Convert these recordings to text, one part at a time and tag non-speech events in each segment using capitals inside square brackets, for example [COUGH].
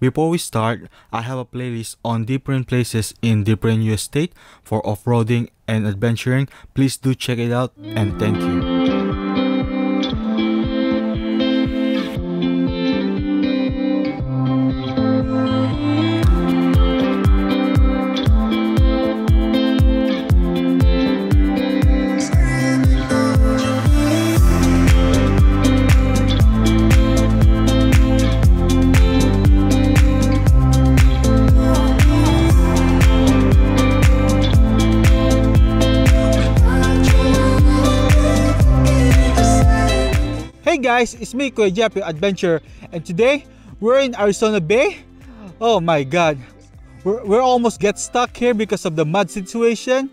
Before we start, I have a playlist on different places in different US state for off-roading and adventuring. Please do check it out and thank you. Guys, it's me, Kuya Jeff, adventure, and today we're in Arizona Bay. Oh my god, we're, we're almost get stuck here because of the mud situation.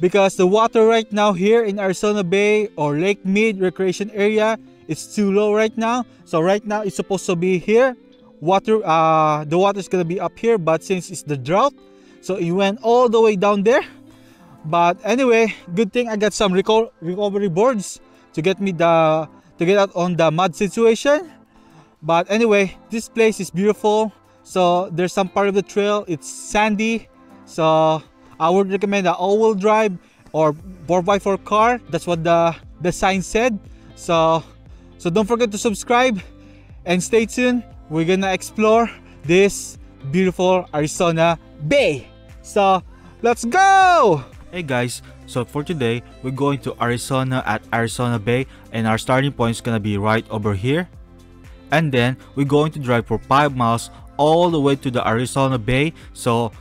Because the water right now here in Arizona Bay or Lake Mead Recreation Area is too low right now. So right now it's supposed to be here. Water, uh, the water is gonna be up here, but since it's the drought, so it went all the way down there. But anyway, good thing I got some reco- recovery boards to get me the to get out on the mud situation. But anyway, this place is beautiful. So there's some part of the trail it's sandy. So I would recommend an all-wheel drive or 4x4 car. That's what the the sign said. So so don't forget to subscribe and stay tuned. We're gonna explore this beautiful Arizona Bay. So let's go! Hey guys, so for today, we're going to Arizona at Arizona Bay and our starting point is gonna be right over here. And then we're going to drive for 5 miles all the way to the Arizona Bay. So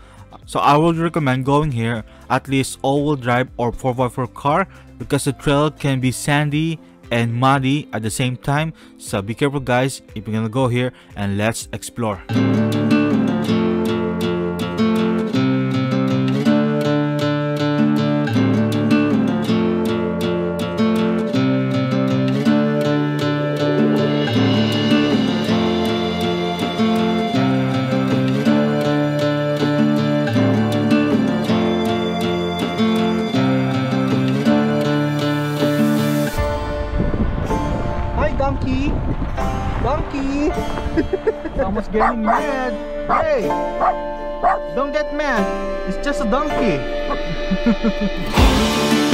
so I would recommend going here at least all-wheel drive or 4x4 car because the trail can be sandy and muddy at the same time. So be careful guys if you're gonna go here and let's explore. Getting mad. Hey, don't get mad. It's just a donkey. [LAUGHS]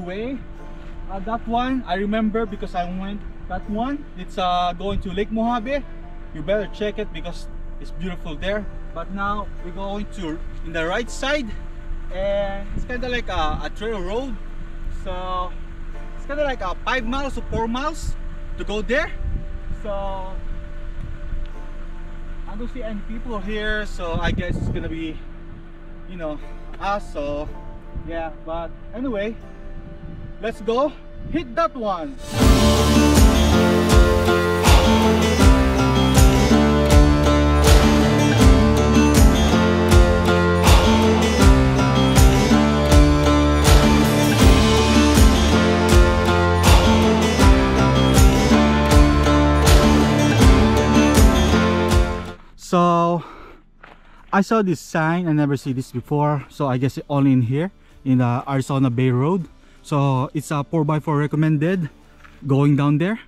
way. Uh, that one I remember because I went that one. It's uh, going to Lake Mohave. You better check it because it's beautiful there. But now we're going to in the right side, and it's kind of like a, a trail road. So it's kind of like a five miles or four miles to go there. So I don't see any people here, so I guess it's gonna be, you know, us. So yeah, but anyway, let's go hit that one. So I saw this sign. I never see this before. So I guess only in here in the Arizona Bay Road. So it's a 4x4 recommended going down there.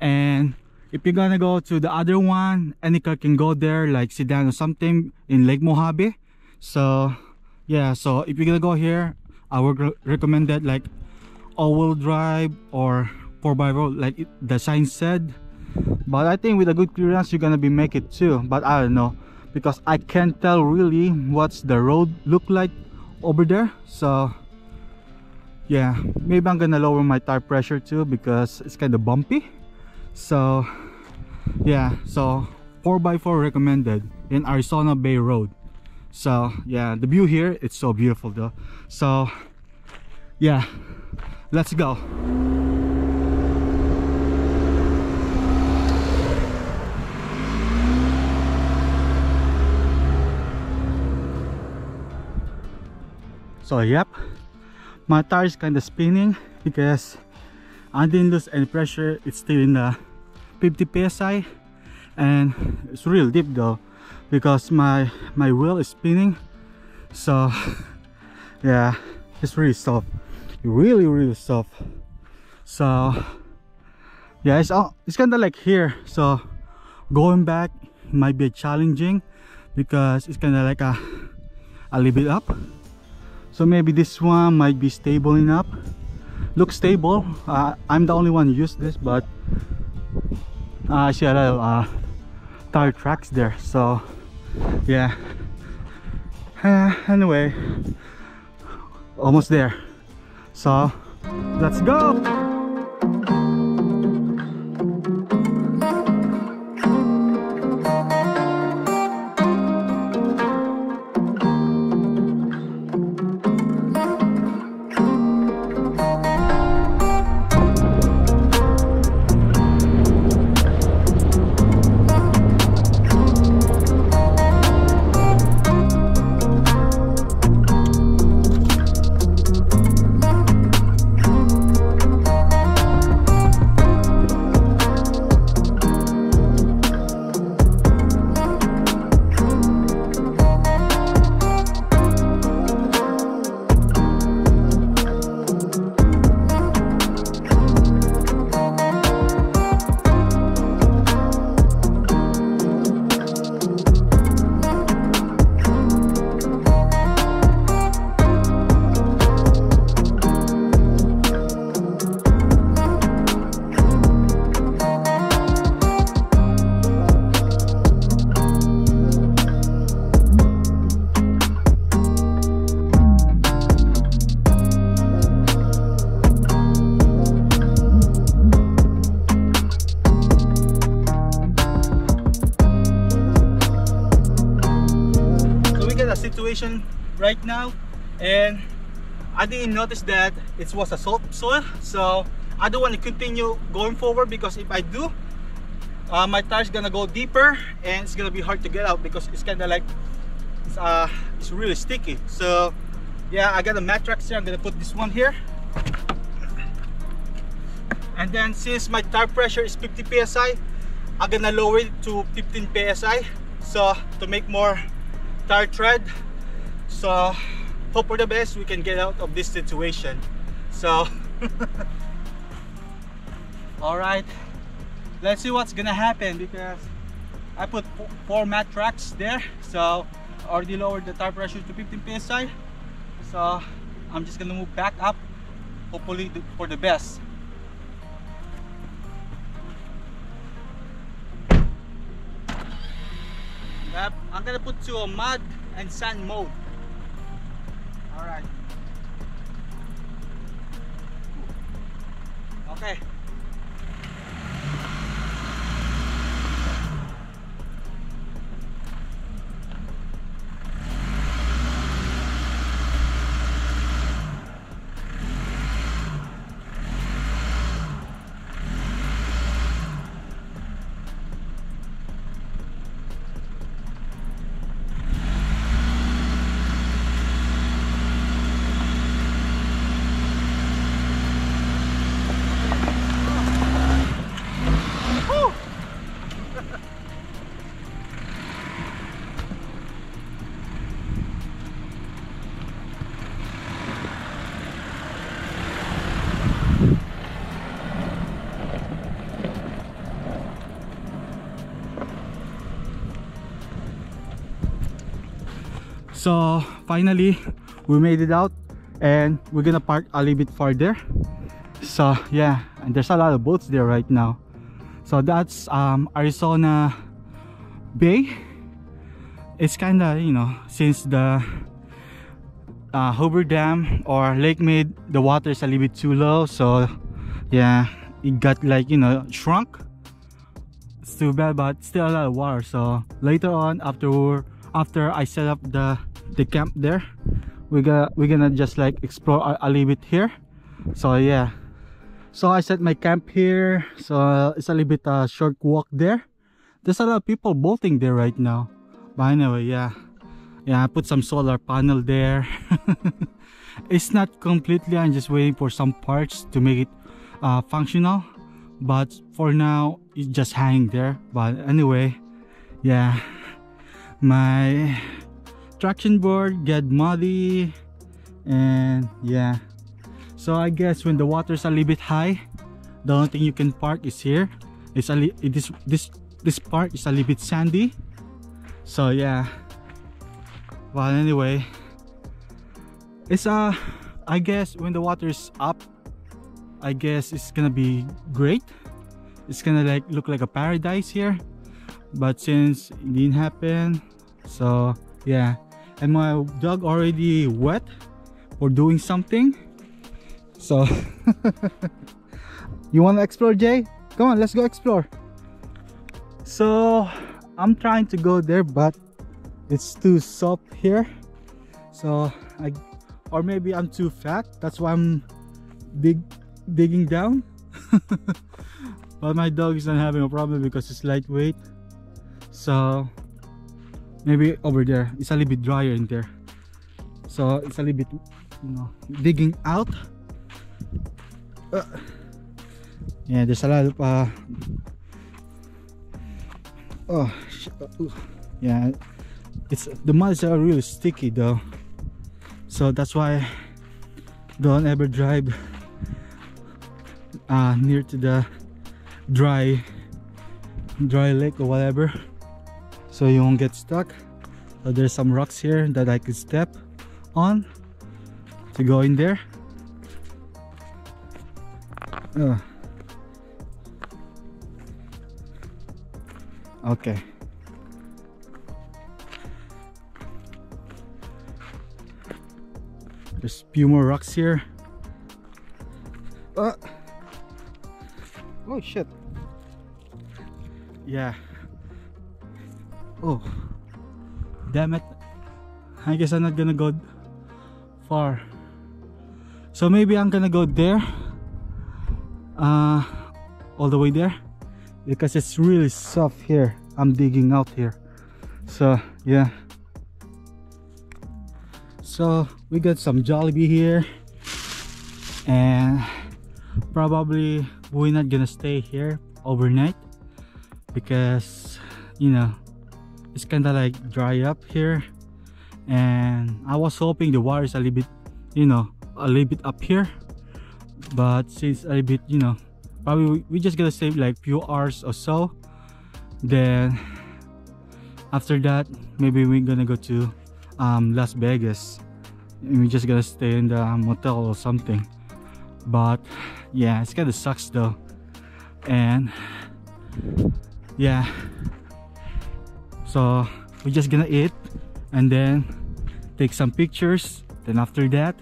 And if you're gonna go to the other one, any car can go there like sedan or something in Lake Mohave. So yeah, so if you're gonna go here, I would recommend that like all-wheel drive or 4x4 like it, the sign said. But I think with a good clearance, you're gonna be make it too. But I don't know because I can't tell really what's the road look like over there. So yeah, maybe I'm gonna lower my tire pressure too because it's kind of bumpy. So yeah, so 4x4 recommended in Arizona Bay Road. So yeah, the view here it's so beautiful though. So yeah, let's go. So yep, my tire is kind of spinning because I didn't lose any pressure it's still in the 50 psi and it's real deep though because my my wheel is spinning. So [LAUGHS] yeah it's really soft. Really really soft. So yeah it's all it's kind of like here. So going back might be challenging because it's kind of like a a little bit up so maybe this one might be stable enough. Looks stable. Uh, i'm the only one who used this but uh, i see a lot of uh, tire tracks there so yeah. Uh, anyway almost there. So let's go situation right now and I didn't notice that it was a salt soil so I don't want to continue going forward because if I do uh, my tire's gonna go deeper and it's gonna be hard to get out because it's kind of like it's, uh, it's really sticky. So yeah I got a matrax here. I'm gonna put this one here. And then since my tire pressure is 50 psi I'm gonna lower it to 15 psi so to make more tire tread so hope for the best we can get out of this situation. So [LAUGHS] all right. Let's see what's gonna happen because I put four, mat tracks there. So already lowered the tire pressure to 15 psi so I'm just gonna move back up hopefully for the best. Yep, I'm gonna put to a mud and sand mode. Alright. Okay. Whew. So finally we made it out and we're gonna park a little bit farther. So yeah, and there's a lot of boats there right now. So that's um, Arizona Bay. It's kind of you know since the uh, Hoover Dam or Lake Mead, the water is a little bit too low. So yeah, it got like you know shrunk. It's too bad, but still a lot of water. So later on, after after I set up the the camp there, we're gonna we're gonna just like explore a, a little bit here. So yeah, so I set my camp here. So it's a little bit uh, short walk there. There's a lot of people bolting there right now. But anyway, yeah. Yeah, I put some solar panel there. [LAUGHS] it's not completely i'm just waiting for some parts to make it uh, functional but for now it's just hanging there but anyway yeah my traction board get muddy and yeah. So i guess when the water's a little bit high the only thing you can park is here. It's a it is this this part is a little bit sandy. So yeah. But anyway. It's uh i guess when the water is up i guess it's gonna be great. It's gonna like look like a paradise here. But since it didn't happen so yeah and my dog already wet for doing something. So [LAUGHS] you want to explore jay? Come on let's go explore. So i'm trying to go there but it's too soft here. So i or maybe i'm too fat. That's why i'm dig digging down. [LAUGHS] But my dog is not having a problem because it's lightweight. So maybe over there it's a little bit drier in there. So it's a little bit you know digging out. Uh, yeah there's a lot of uh oh yeah it's the muds are really sticky though. So that's why don't ever drive uh, near to the dry dry lake or whatever so you won't get stuck so there's some rocks here that I could step on to go in there. Uh. okay. There's a few more rocks here. Uh. oh shit. Yeah oh damn it. I guess I'm not gonna go far. So maybe I'm gonna go there. Uh all the way there. Because it's really soft here. I'm digging out here. So yeah. So we got some Jollibee here. And probably we're not gonna stay here overnight. Because you know it's kind of like dry up here. And I was hoping the water is a little bit you know a little bit up here. But since a little bit you know probably we just gonna save like few hours or so. Then after that maybe we're gonna go to um, Las Vegas. And we're just gonna stay in the motel or something. But yeah it's kind of sucks though. And yeah so we're just gonna eat and then take some pictures. Then after that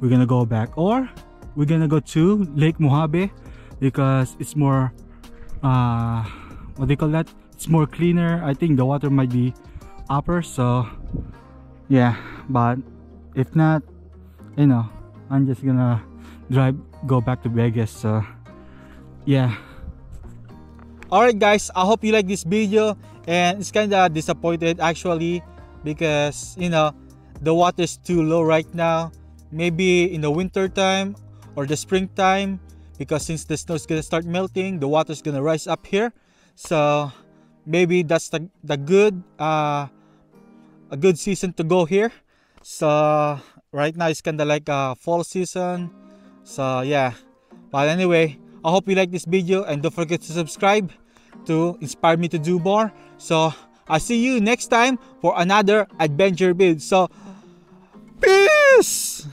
we're gonna go back. Or we're gonna go to Lake Mohave because it's more uh what do you call that? It's more cleaner. I think the water might be upper so yeah. But if not you know I'm just gonna drive go back to Vegas so yeah. Alright guys. I hope you like this video and it's kinda disappointed actually because you know the water is too low right now. Maybe in the winter time or the springtime because since the snow is gonna start melting the water is gonna rise up here. So maybe that's the, the good uh, a good season to go here. So right now it's kind of like a fall season. So yeah. But anyway i hope you like this video and don't forget to subscribe to inspire me to do more. So i'll see you next time for another adventure build. So peace